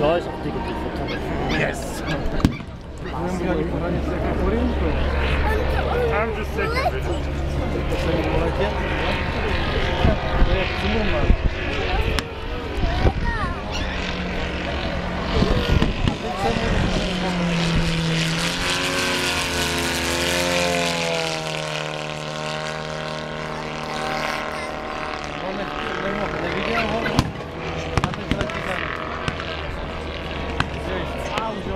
joys of digital photography. Yes. I'm just taking video.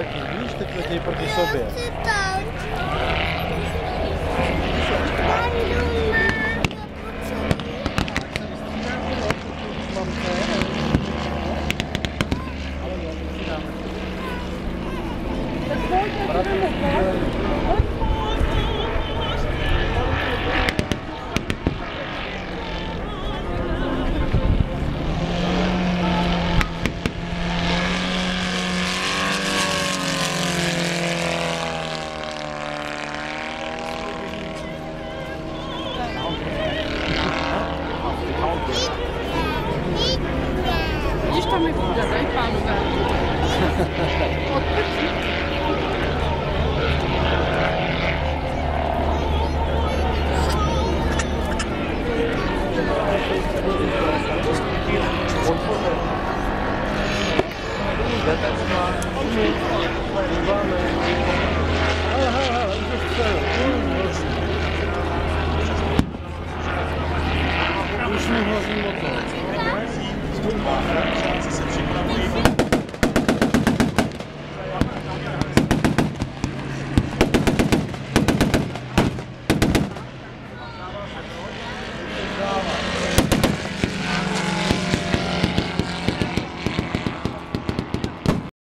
arquivista que eu dei para quem souber. Продолжение следует... půjde, dej pánové. Už mi hrozí